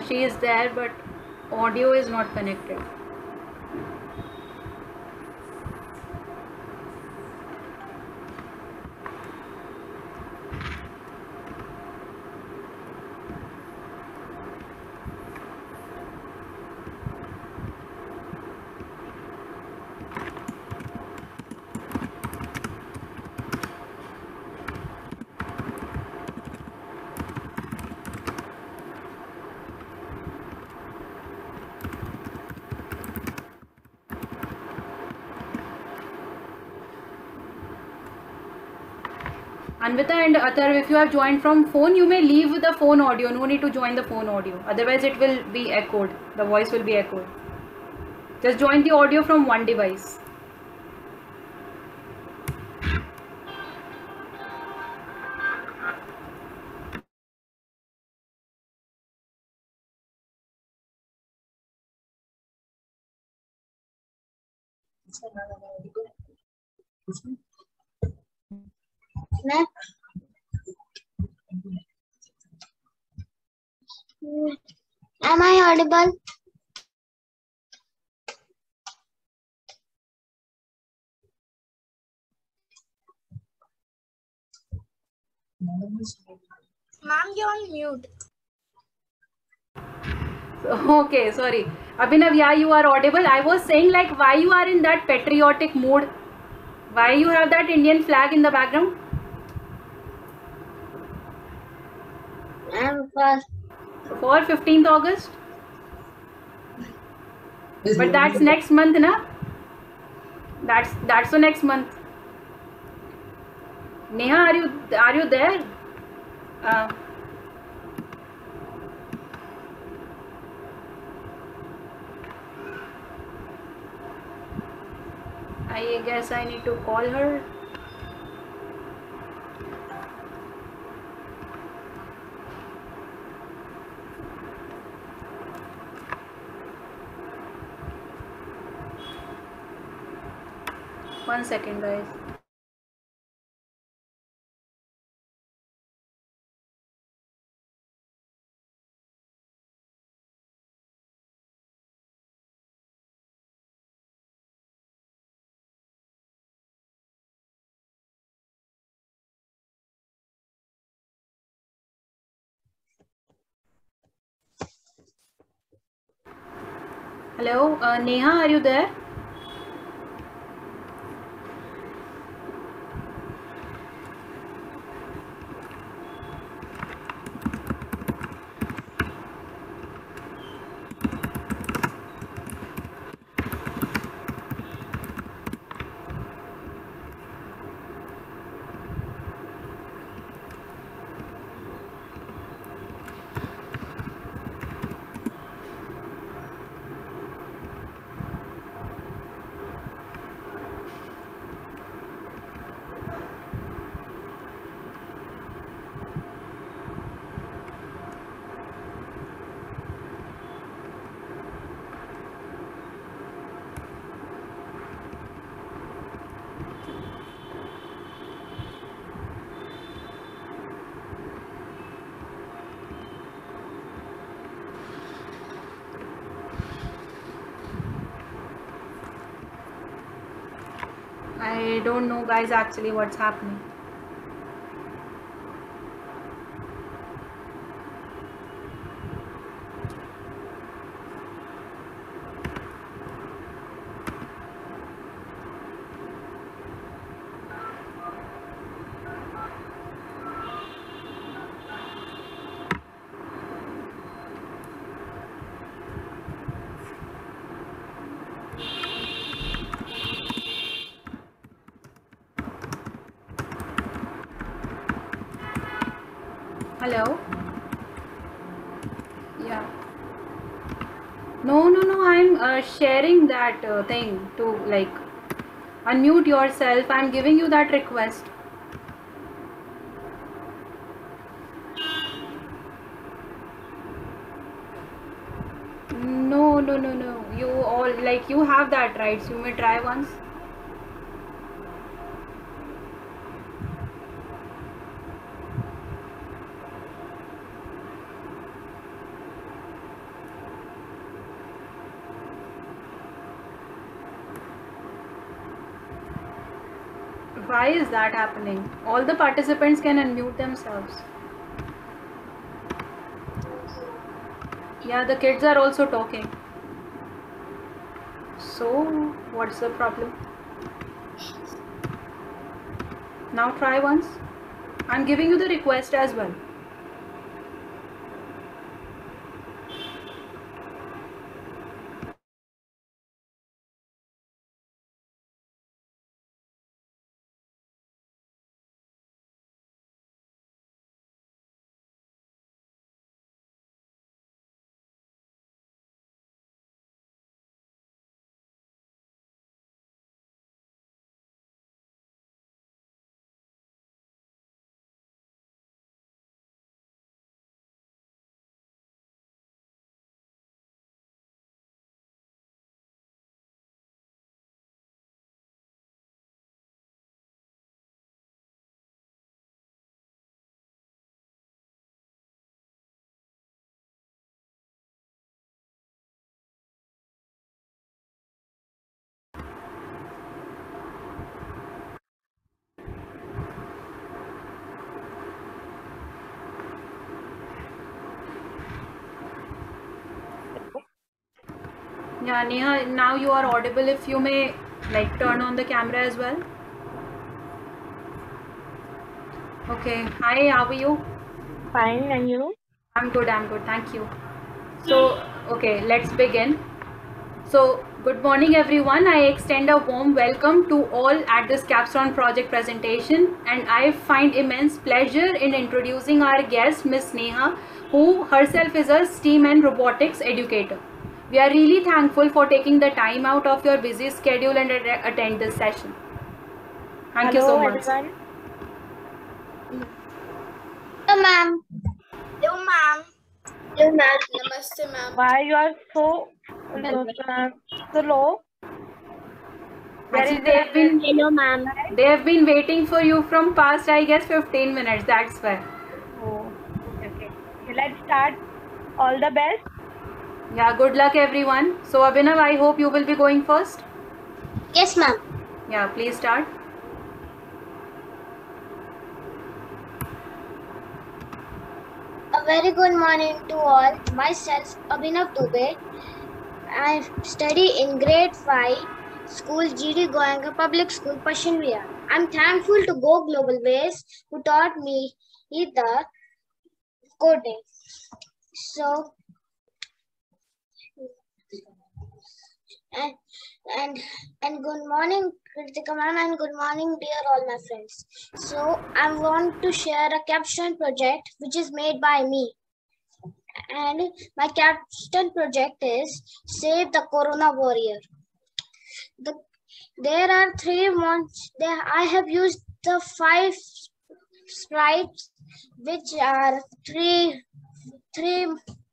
She is there, but audio is not connected. Anvita and Athar, if you have joined from phone, you may leave the phone audio. No need to join the phone audio. Otherwise, it will be echoed. The voice will be echoed. Just join the audio from one device. Next. Am I audible? Ma'am, you're on mute. Okay, sorry. Abhinav, yeah, you are audible. I was saying, like, why you are in that patriotic mood? Why you have that Indian flag in the background? I'm first. For 15th August? But that's next month, na? That's that's the next month. Neha, are you are you there? Uh, I guess I need to call her. One second, guys. Hello, uh, Neha, are you there? I don't know, guys, actually what's happening. Hello? Yeah. No, no, no, I'm uh, sharing that uh, thing to like unmute yourself. I'm giving you that request. No, no, no, no. You all like you have that right. So you may try once. Why is that happening? All the participants can unmute themselves. Yeah, the kids are also talking. So, what's the problem? Now try once. I'm giving you the request as well. Yeah, Neha, now you are audible if you may like turn on the camera as well. Okay, hi, how are you? Fine, and you? I'm good, I'm good, thank you. So, okay, let's begin. So, good morning everyone. I extend a warm welcome to all at this Capstone project presentation and I find immense pleasure in introducing our guest, Miss Neha, who herself is a STEAM and robotics educator. We are really thankful for taking the time out of your busy schedule and attend this session. Thank you so much. everyone. Hello, ma'am. Hello, ma'am. Hello, ma'am. Namaste, ma'am. Why you are so so, uh, so low? Actually, they have been Hello, ma'am. they have been waiting for you from past I guess 15 minutes. That's why. Oh, okay, okay. Okay, Let's start. All the best. Yeah, good luck everyone. So Abhinav, I hope you will be going first. Yes, ma'am. Yeah, please start. A very good morning to all. Myself, Abhinav Dubey. I study in grade 5, school GD Goenka Public School, Paschim Vihar. I'm thankful to Go Global Ways who taught me the coding. So, and and and good morning Kritika ma'am and good morning dear all my friends. So i want to share a caption project which is made by me. And my caption project is save the corona warrior. The there are three months there i have used the five sprites which are three three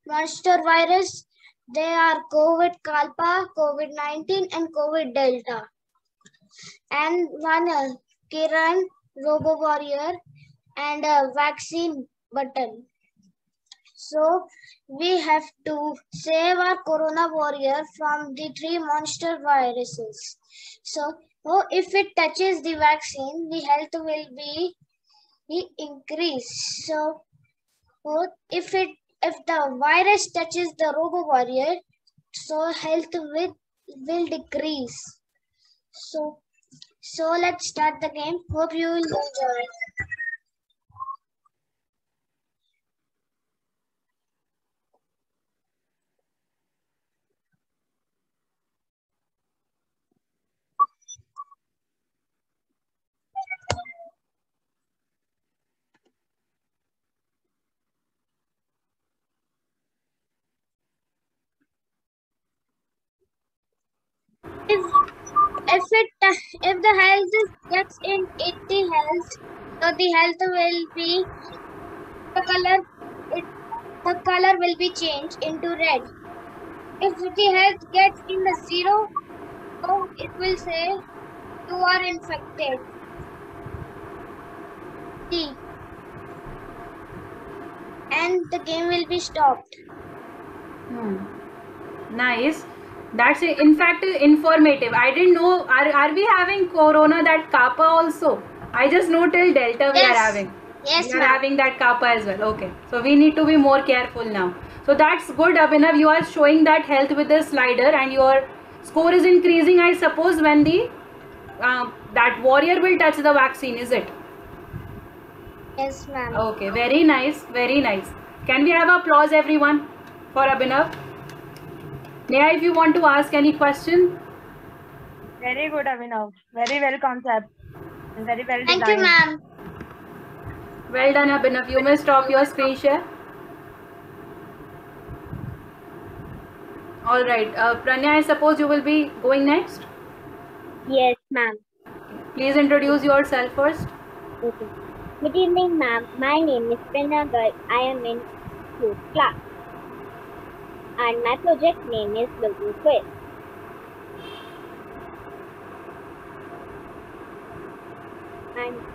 monster virus they are COVID Kappa, COVID 19, and COVID Delta. And one uh, Kiran, Robo Warrior, and a vaccine button. So we have to save our Corona Warrior from the three monster viruses. So oh, if it touches the vaccine, the health will be, be increased. So oh, if it if the virus touches the robo warrior, so health will, will decrease. So, so let's start the game. Hope you will enjoy. If if it if the health gets in 80 health, so the health will be the color it the color will be changed into red. If the health gets in the zero, so it will say you are infected. D. And the game will be stopped. Hmm. Nice. That's in fact informative. I didn't know. Are, are we having corona that kappa also? I just know till delta we are having. Yes, we are having that kappa as well. Okay. So we need to be more careful now. So that's good, Abhinav. You are showing that health with the slider, and your score is increasing. I suppose when the uh, that warrior will touch the vaccine, is it? Yes, ma'am. Okay. Very nice. Very nice. Can we have applause, everyone, for Abhinav? Neha, if you want to ask any question, Very good, Abhinav. Very well concept. And very well Thank you, ma'am. well done, Abhinav. You may stop your screen share. All right. Uh, Pranya, I suppose you will be going next. Yes, ma'am. Please introduce yourself first. Okay. Good evening, ma'am. My name is Prerna Garg. I am in fourth class. And my project name is Logo Quiz. And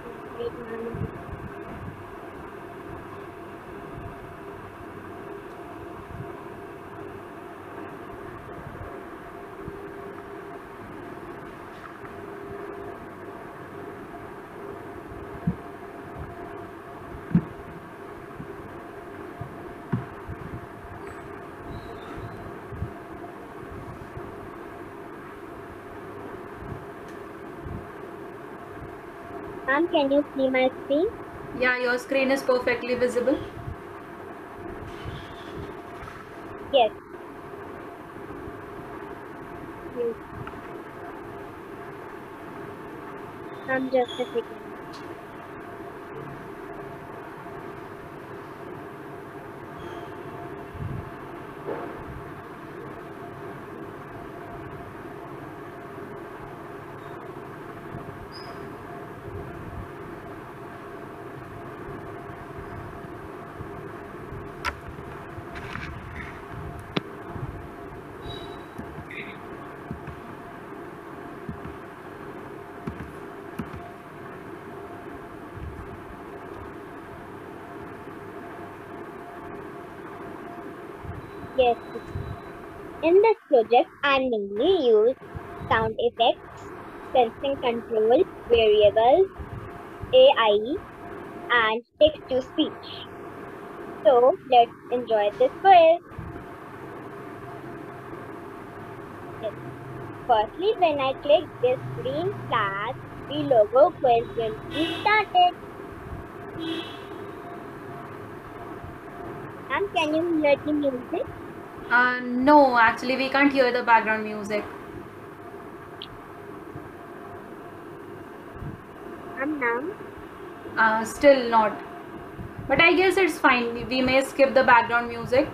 can you see my screen? Yeah, your screen is perfectly visible. Yes. Yes. I'm just a second. Yes. In this I mainly use sound effects, sensing control, variables, AI, and text to speech. So let's enjoy this quiz. Firstly, when I click this green flag, the logo quiz will be started. Ma'am, can you hear the music? Uh, no, actually, we can't hear the background music. Ma'am, now? Uh, still not. But I guess it's fine. We may skip the background music.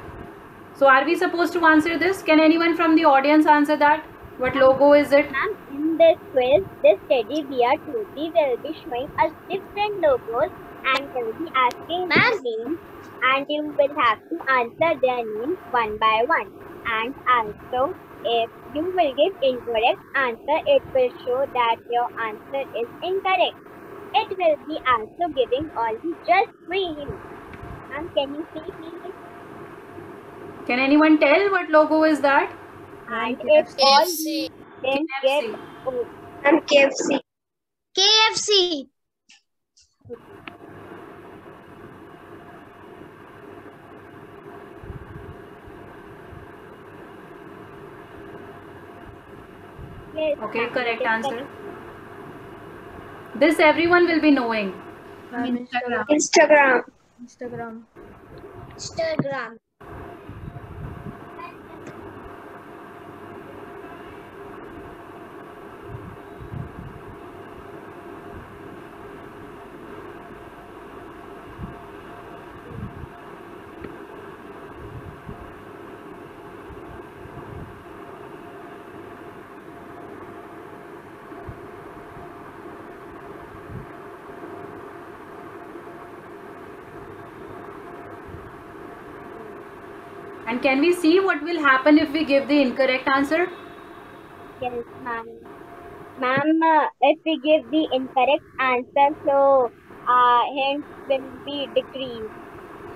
So, are we supposed to answer this? Can anyone from the audience answer that? What logo is it? Ma'am, in this quiz, this teddy bear Toothy will be showing us different logos and will be asking Ma'am? their names and you will have to answer their names one by one. And also, if you will give incorrect answer, it will show that your answer is incorrect. It will be also giving only just three hints. Ma'am, can you see please? Can anyone tell what logo is that? And if all KFC. then get oh, I'm KFC. KFC. Yes, Okay, ma'am, correct answer. This everyone will be knowing. Instagram. Instagram. Instagram. Instagram. Can we see what will happen if we give the incorrect answer? Yes, ma'am. Ma'am, uh, if we give the incorrect answer, so uh, hints will be decreased.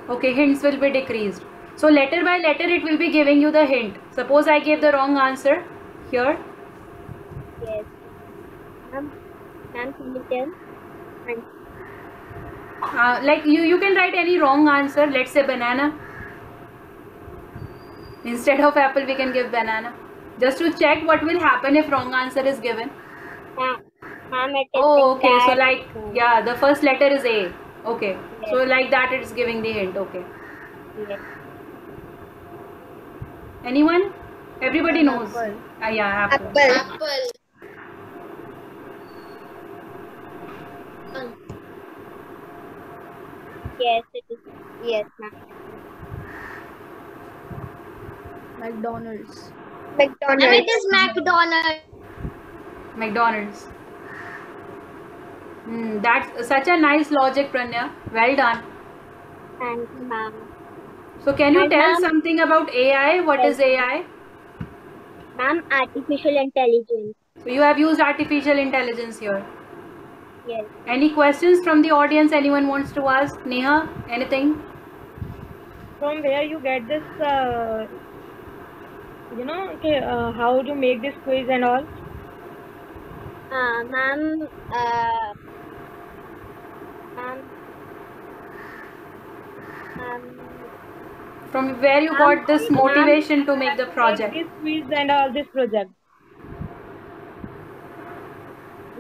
Okay, hints will be decreased. So letter by letter it will be giving you the hint. Suppose I gave the wrong answer here. Yes. Ma'am, ma'am, can you tell? Uh, like you, you can write any wrong answer. Let's say banana. Instead of apple, we can give banana. Just to check what will happen if wrong answer is given. ma'am, ma'am, it is Oh, okay. So like, yeah, the first letter is A. Okay. So like that, it's giving the hint. Okay. Yes. Anyone? Everybody knows. Apple. Uh, yeah, apple. Apple. Yes, it is. Yes, ma'am. McDonald's. And it is McDonald. McDonald's. Hmm, that's such a nice logic, Pranya. Well done. Thank you, ma'am. So can you Ma'am, tell something about AI? What is AI? Ma'am, artificial intelligence. So you have used artificial intelligence here. Yes. Any questions from the audience? Anyone wants to ask? Neha, anything? From where you get this, uh, you know, okay, uh, how to make this quiz and all? Uh, ma'am, uh, ma'am, um, From where you got this motivation to make the project? This quiz and all this project.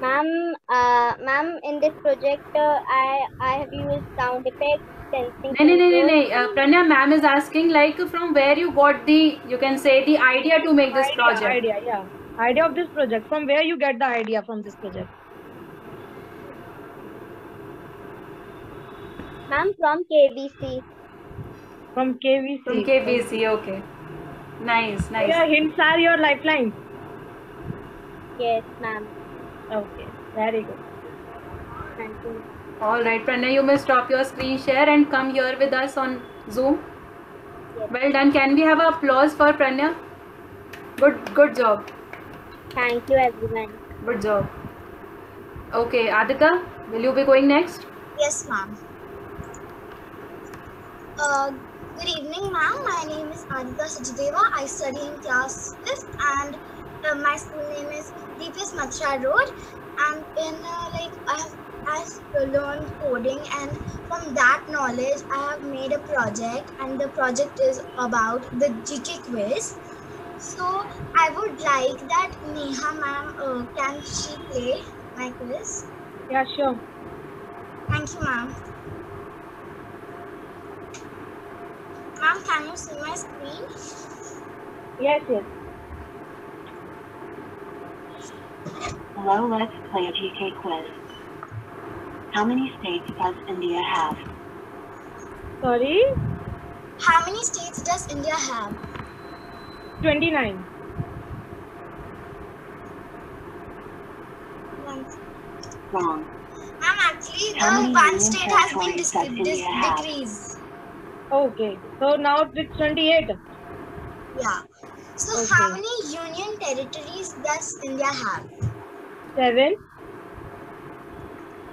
Ma'am, uh, ma'am, in this project, uh, I I have used sound effects, sensing. No, no, no, no, no. sensors. Uh, Pranya ma'am is asking like from where you got the, you can say the idea to make this idea, project. Idea, yeah. Idea of this project. From where you get the idea from this project? Ma'am, from KBC. From KVC. From KBC, okay. Nice, nice. Yeah, hints are your lifeline. Yes, ma'am. Okay, very good. Thank you. All right, Pranay, you may stop your screen share and come here with us on Zoom. Yes. Well done. Can we have applause for Pranya? Good, good job. Thank you, everyone. Good job. Okay, Adita, will you be going next? Yes, ma'am. Uh, good evening, ma'am. My name is Adita Sachdeva. I study in class 5th and uh, my school name is DPS Mathura Road. And in uh, like I have I've learned coding and from that knowledge I have made a project and the project is about the GK quiz. So I would like that Neha ma'am uh, can she play my quiz? Yeah, sure. Thank you, ma'am. Ma'am, can you see my screen? Yes, yes. Hello, let's play a GK quiz. How many states does India have? Sorry, How many states does India have? 29. One. Wrong. Ma'am, actually, the How many one state has been dis- dis- decreased. Okay, so now it's 28. Yeah. So, Okay. how many union territories does India have? 7.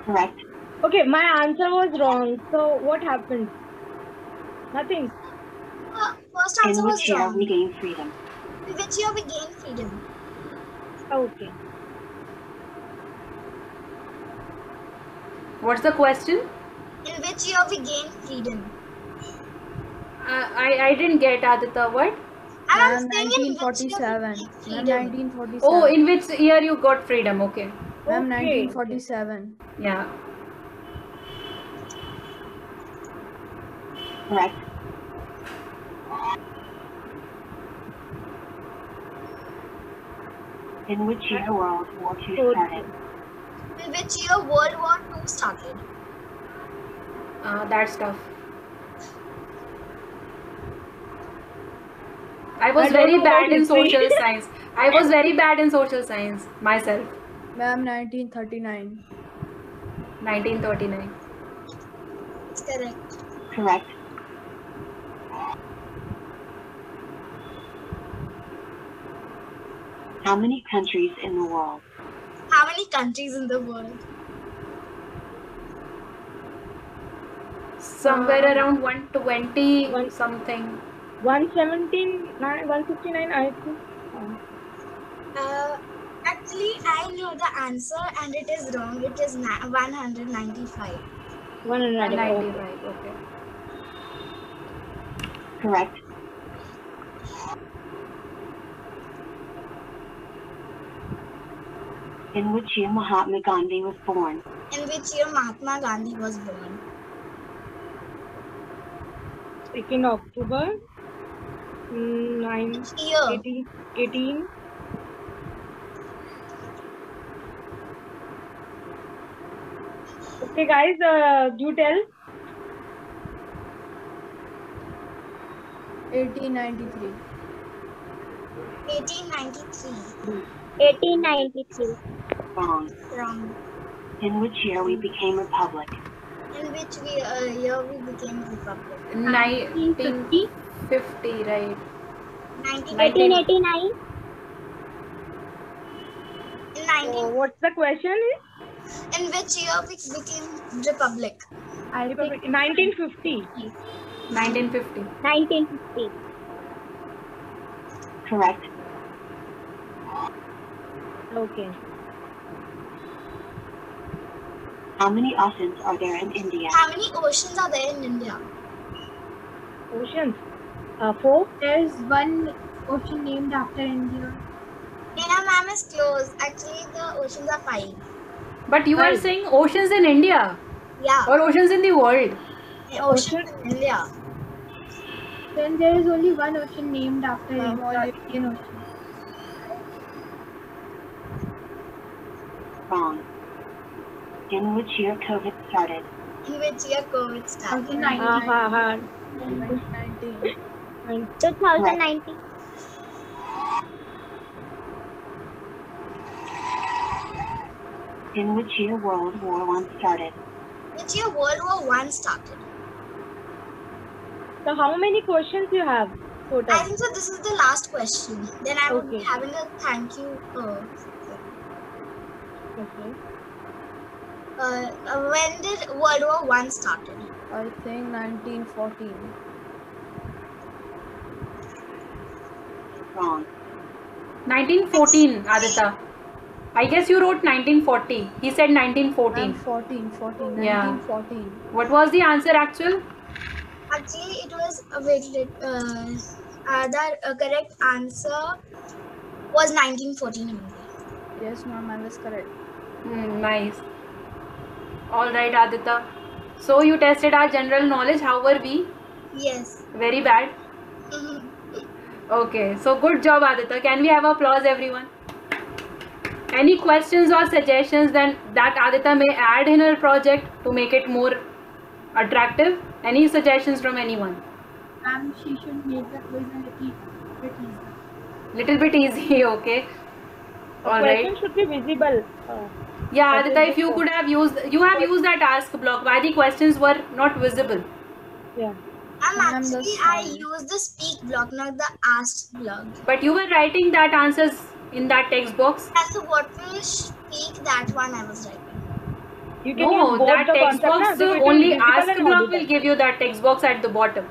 Correct. Okay, my answer was wrong. So what happened? Nothing. Uh, first In answer was which year wrong. we gained freedom? In which year we gained freedom? Okay. What's the question? In which year we gained freedom? Uh, I, I didn't get Adita. What? And I'm Ma'am, saying in which year we 1947. gained Ma'am, freedom. 1947. Oh, in which year you got freedom? Okay. Ma'am, Okay. 1947. Yeah. Correct. In which year World War II started? In which year World War II started? Uh, that's tough. I was I very bad in social science. I was very bad in social science myself. Ma'am, 1939. 1939. Correct. Correct. How many countries in the world? How many countries in the world? Somewhere Uh, around 120 one- something. 117, 159, I think. Uh, Uh, actually, I know the answer and it is wrong. It is na- 195. 195. 195. Okay. Correct. In which year Mahatma Gandhi was born? In which year Mahatma Gandhi was born? 2nd October, mm, 9, Which year? 18, 18. Okay, guys, uh, do tell. 1893. 1893. 1893. Wrong. Wrong. In which year we became republic? In which we, uh, year we became republic? 1950, right? 19, 1889. So what's the question? in which year we became republic? I Republic- think 1950. 1950. 1950. Correct. Okay. How many oceans are there in India? How many oceans are there in India? Oceans. Uh, four. there's one ocean named after India. Dina ma'am is close. Actually, the oceans are five. But you are saying oceans in India Yeah, or oceans in the world? Ocean in India. Then there is only one ocean named after India, Indian Ocean. Wrong. In which year COVID started? In which year COVID started? 2019. Uh, ha, ha. 2019. 2019. In which year World War One started? Which year World War One started? So how many questions you have total? I think so. This is the last question. Then I will be having a thank you. Uh, Okay. uh, uh, when did World War One started? I think 1914. Wrong. 1914, Aditya. I guess you wrote 1940. He said 1914. And 14, 14, Yeah. 1914. What was the answer actual? Actually, it was a wait. let- Uh, uh, the uh, correct answer was 1914 only. Yes, ma'am, I was correct. Hmm, nice. All right, Aditya. So you tested our general knowledge. How were we? Yes. Very bad. Okay. So good job, Aditya. Can we have applause, everyone? Any questions or suggestions then that Aditya may add in her project to make it more attractive? Any suggestions from anyone? Ma'am, she should make the quiz a little bit easier. Little bit easy, okay. All Question should be visible. Uh, Yeah, That Aditya, if you could have used, you have used that ask block. Why the questions were not visible? yeah. I'm actually I fine. used the speak block, not the asked block. But you were writing that answers in that text box. As to what will speak, that one I was writing. You can No, both that text box so only ask and block will give you that text box at the bottom.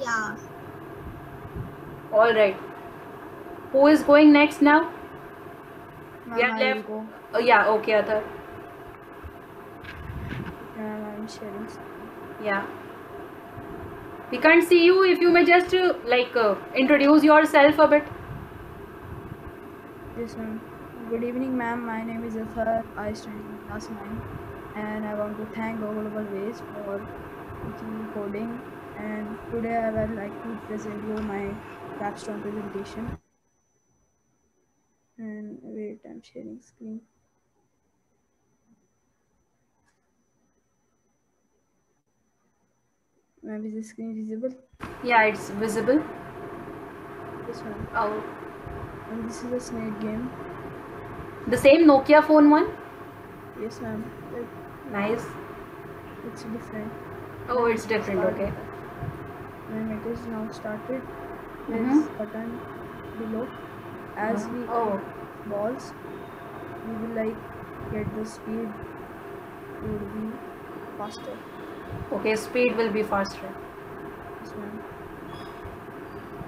Yeah. All right. Who is going next now? Ma'am, Yeah, left. go. Oh, yeah, okay, Athar. Ma'am, I'm sharing screen. Yeah. We can't see you if you may just uh, like uh, introduce yourself a bit. Yes, ma'am. Good evening, ma'am. My name is Athar. I study in class 9 and I want to thank Global Ways for teaching coding. And today I would like to present you my capstone presentation. And wait, I'm sharing screen. Is the screen visible? Yeah, it's visible. This ma'am. Oh, And this is a snake game. the same Nokia phone one. Yes, ma'am. Nice. it's different. Oh, it's different. Okay. When it is now started, there's Mhm. button below. As we Oh, balls, we will like get the speed would be faster. Okay. Speed will be faster.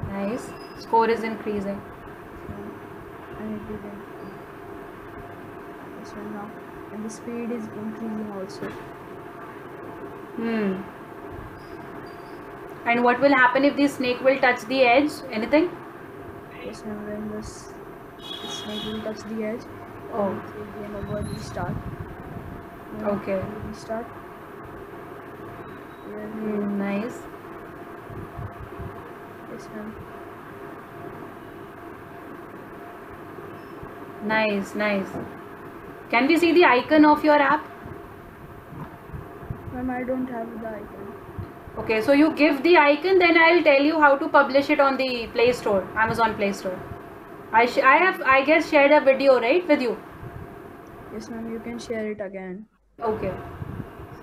Nice. Score is increasing. and it is this one now and the speed is increasing also Hmm. And what will happen if the snake will touch the edge? Anything? yes and when the snake will touch the edge Oh. will game over restart Okay. it will restart Nice. yes ma'am Nice, nice. Can we see the icon of your app? ma'am I don't have the icon Okay, so you give the icon, then I'll tell you how to publish it on the Play Store, Amazon Play Store. I sh- I have I guess shared a video right with you. yes ma'am you can share it again Okay.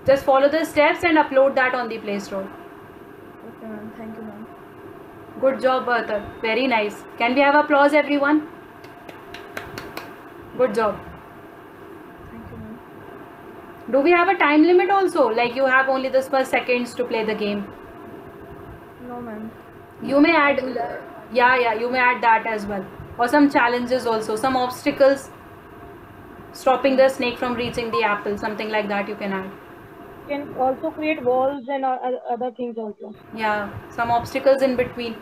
Just follow the steps and upload that on the Play Store. okay ma'am thank you ma'am Good job, Athar. Very nice. Can we have applause, everyone? Good job. thank you ma'am Do we have a time limit also? Like you have only this much seconds to play the game. no ma'am You may add, yeah, yeah, you may add that as well. Or some challenges also, some obstacles stopping the snake from reaching the apple, something like that you can add. Can also create walls and other things also. Yeah, some obstacles in between,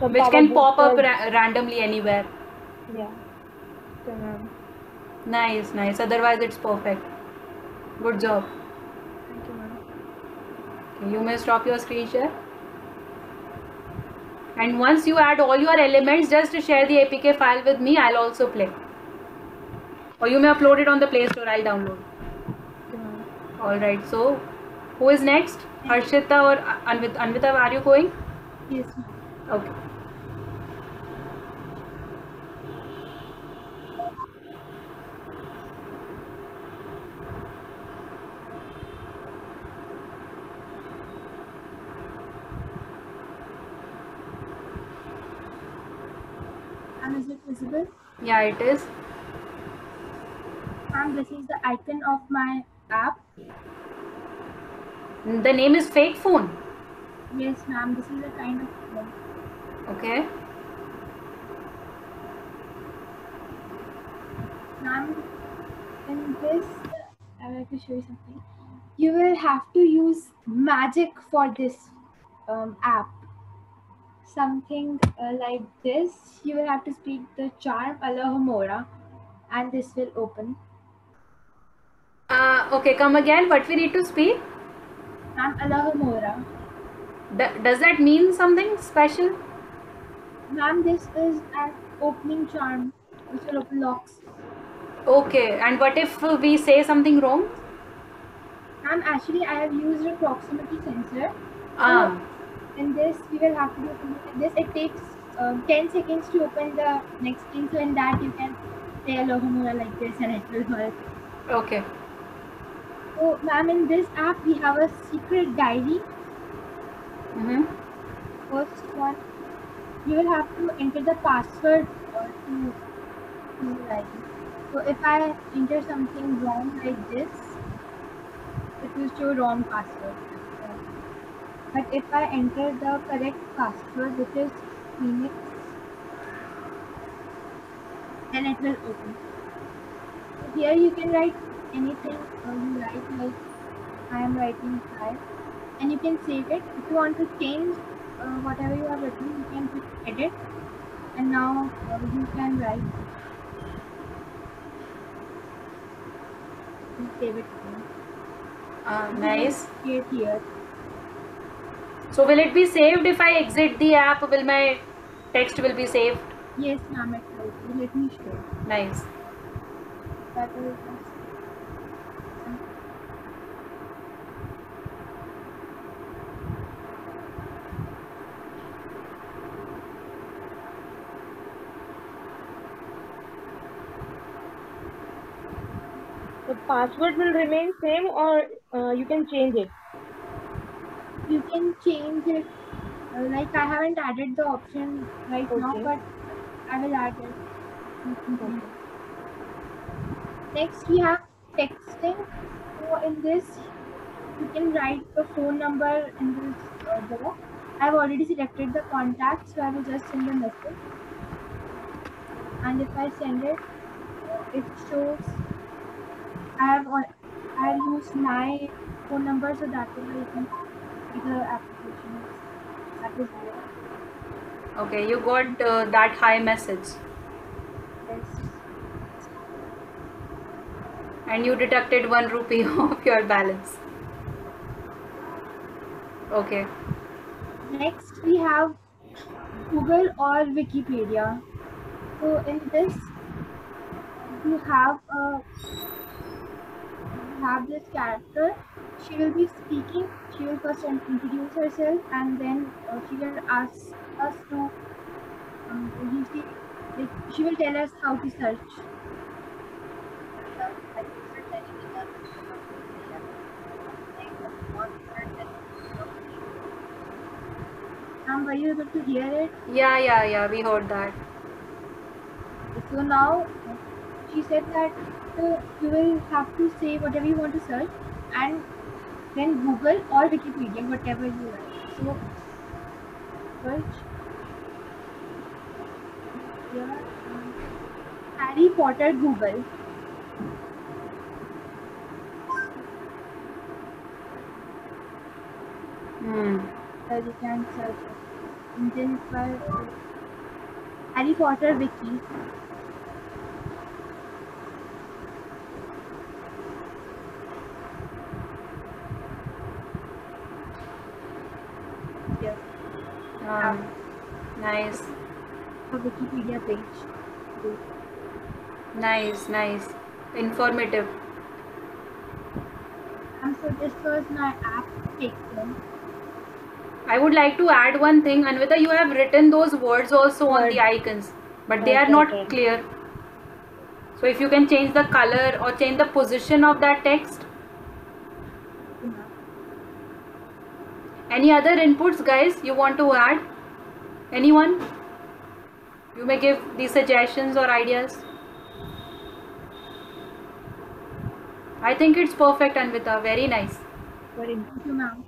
which can pop up ra- randomly anywhere. Yeah. okay Nice, nice. Otherwise, it's perfect. Good job. thank you ma'am Okay, you may stop your screen share. And once you add all your elements, just to share the APK file with me. I'll also play. Or you may upload it on the Play Store. I'll download. All right. So, who is next? Harshita or Anvita? Anvita, are you going? Yes. Okay. And is it visible? Yeah, it is. And this is the icon of my app. The name is Fake Phone. Yes, ma'am. This is a kind of phone. Okay. Ma'am, in this, I would like to show you something. You will have to use magic for this um, app. Something uh, like this. You will have to speak the charm Alohomora, and this will open. Uh, okay, come again. What we need to speak? Ma'am, Alohomora. D- does that mean something special? Ma'am, this is an opening charm which will open locks. Okay. And what if we say something wrong? Ma'am, actually, I have used a proximity sensor. Ah. In this, we will have to do this. It takes um, 10 seconds to open the next thing. So, in that, you can say Alohomora like this and it will work. Okay. So, ma'am, in this app, we have a secret diary. Mm-hmm. First one, you will have to enter the password uh, to, to the diary. So, if I enter something wrong like this, it will show wrong password. But if I enter the correct password, which is Phoenix, then it will open. So here you can write anything uh, you write, like I am writing hi, and you can save it. If you want to change uh, whatever you have written, you can click edit, and now uh, you can write. You save it. again. Uh, nice. Create here. So will it be saved if I exit the app? Will my text will be saved? Yes, ma'am, it will. Let me show. Nice. That is. The password will remain same or uh, you can change it. you can change it. Uh, like I haven't added the option right now, but I will add it. Change it. Next, we have texting. So in this, you can write the phone number in this uh, I've already selected the contact, so I will just send the message. And if I send it, it shows I have al- I have used my phone number, so that will me see the application. That is there. Okay, you got uh, that high message Yes. and you deducted 1 rupee of your balance. Okay. Next, we have Google or Wikipedia. So in this, you have a have this character. She will be speaking. She will first introduce herself, and then uh, she will ask us to. Um, usually, like, she will tell us how to search. Um, were you able to hear it? Yeah, yeah, yeah, we heard that. So now she said that uh, you will have to say whatever you want to search and then Google or Wikipedia, whatever you like. So search here, um, Harry Potter Google. Hmm. Uh, you can search it. And then for Harry Potter Wiki. Yes. Um, nice, a Wikipedia page. nice, nice. Informative. And so this was my app taken. I would like to add one thing. Anvita, you have written those words also on the icons, but they are not okay. clear. So if you can change the color or change the position of that text. Any other inputs, guys, you want to add? Anyone? You may give these suggestions or ideas. I think it's perfect, Anvita. Very nice. Very Thank you, ma'am.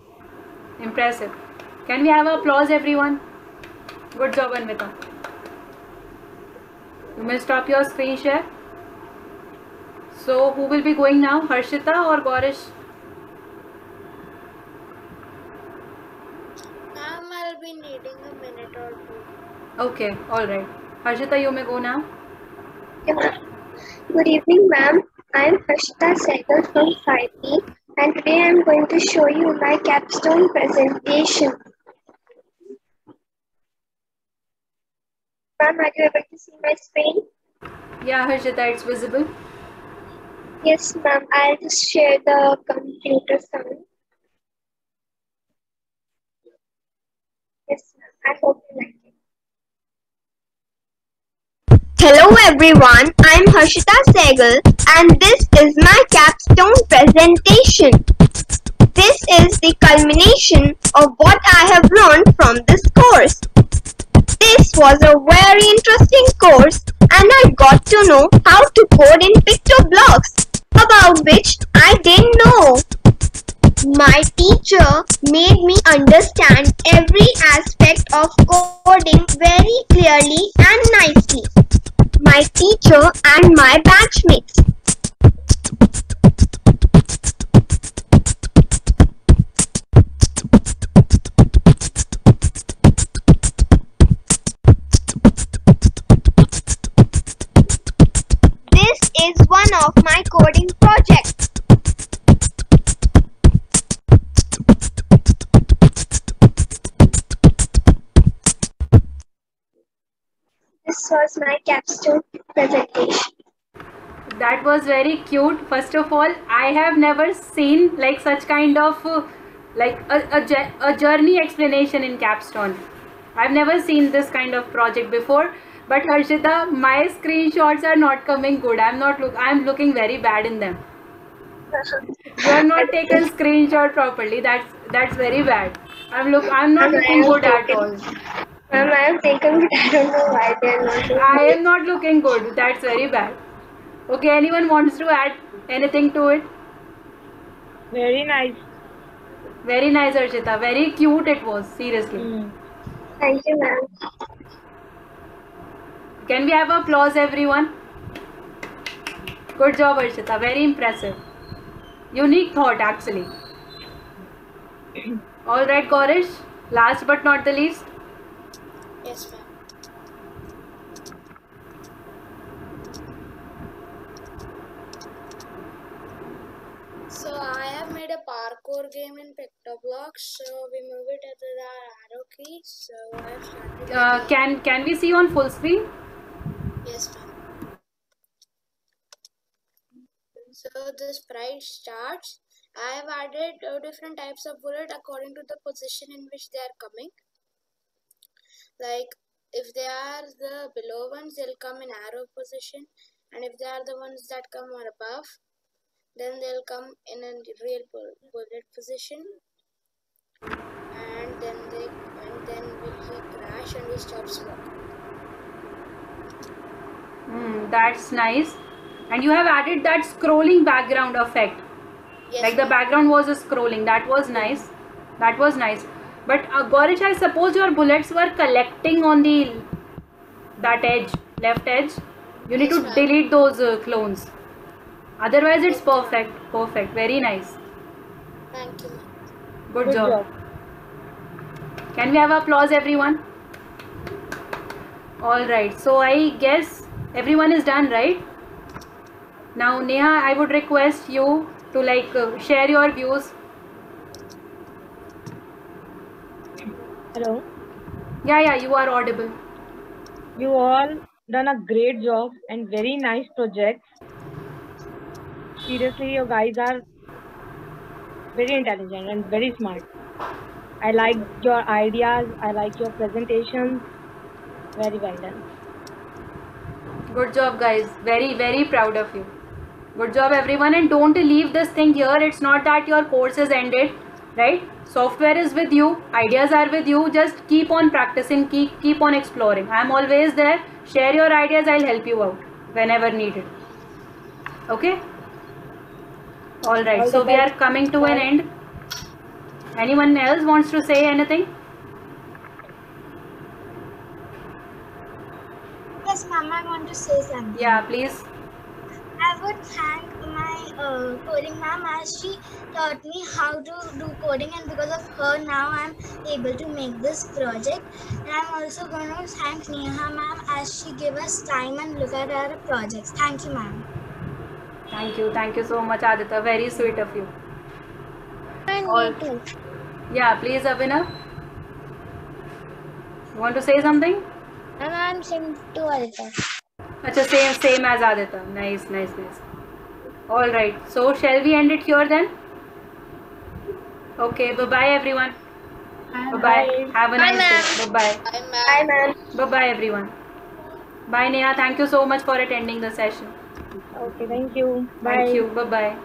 Impressive. Can we have applause, everyone? Good job, Anvita. You may stop your screen share. So, who will be going now? Harshita or Gaurish? Ma'am, I'll be needing a minute or Okay, alright. Harshita, you may go now. Good evening, ma'am. I am Harshita Sehgal from 5B and today I am going to show you my capstone presentation. Ma'am, are you able to see my screen? Yeah, Harshita, it's visible. Yes, ma'am. I'll just share the computer sound. Yes, ma'am. I hope you like it. Hello everyone, I'm Harshita Sehgal and this is my capstone presentation. This is the culmination of what I have learned from this course. This was a very interesting course and I got to know how to code in PictoBlox about which I didn't know. My teacher made me understand every aspect of coding very clearly. My teacher and my batchmates. This was my capstone presentation. That was very cute. First of all, I have never seen like such kind of uh, like a, a, a journey explanation in Capstone. I've never seen this kind of project before. But Harshita, my screenshots are not coming good. I'm not look. I'm looking very bad in them. You have not taken screenshot properly. That's that's very bad. I'm look. I'm not looking good at all. Ma'am, I have taken, but I don't know why they are not doing I am not looking good. That's very bad. Okay, anyone wants to add anything to it? Very nice. Very nice, Archita. Very cute it was. Seriously. Hmm. Thank you, ma'am. Can we have applause, everyone? Good job, Archita. Very impressive. Unique thought, actually. All right, Gaurish. Last but not the least. Yes, ma'am. So I have made a parkour game in PictoBlox. So we move it at the arrow key. So I have started. Uh, can can we see on full screen? Yes, ma'am. So the sprite starts. I have added uh, different types of bullet according to the position in which they are coming. Like if they are the below ones, they'll come in arrow position, and if they are the ones that come on above, then they'll come in a real bullet position. And then they and then he crash and he stops walking. Hmm, that's nice. And you have added that scrolling background effect. Yes, like the background was scrolling. That was nice. That was nice. But uh, Gaurish, I suppose your bullets were collecting on the that edge, left edge. You need Yes, to ma'am. delete those uh, clones. Otherwise, it's perfect. Perfect. Very nice. Thank you. Good, Good job. job. Can we have applause, everyone? All right. So I guess everyone is done, right? Now, Neha, I would request you to like uh, share your views. Hello. Yeah, yeah, you are audible. You all done a great job and very nice projects. Seriously, you guys are very intelligent and very smart. I like your ideas. I like your presentations. Very well done. Good job, guys. Very, very proud of you. Good job, everyone. And don't leave this thing here. It's not that your course is ended, right? Software is with you, ideas are with you. Just keep on practicing, keep, keep on exploring. I'm always there. Share your ideas, I'll help you out whenever needed. Okay? All right. All so we are coming to an end. Anyone else wants to say anything? Yes, ma'am, I want to say something. Yeah, please. I would thank my uh, coding ma'am as she taught me how to do coding, and because of her, now I'm able to make this project. And I'm also going to thank Neha ma'am as she gave us time and look at our projects. Thank you, ma'am. Thank you. Thank you so much, Aditya. Very sweet of you. And All- me too. Yeah, please, Abhinav. You want to say something? And I'm same to Aditya. Acha, same, same as Aditya. Nice, nice, nice all right. So shall we end it here then? Okay. Bye bye everyone. Bye bye have a nice day. bye bye bye bye bye everyone. Bye neha. Thank you so much for attending the session. Okay thank you. Bye thank you bye. bye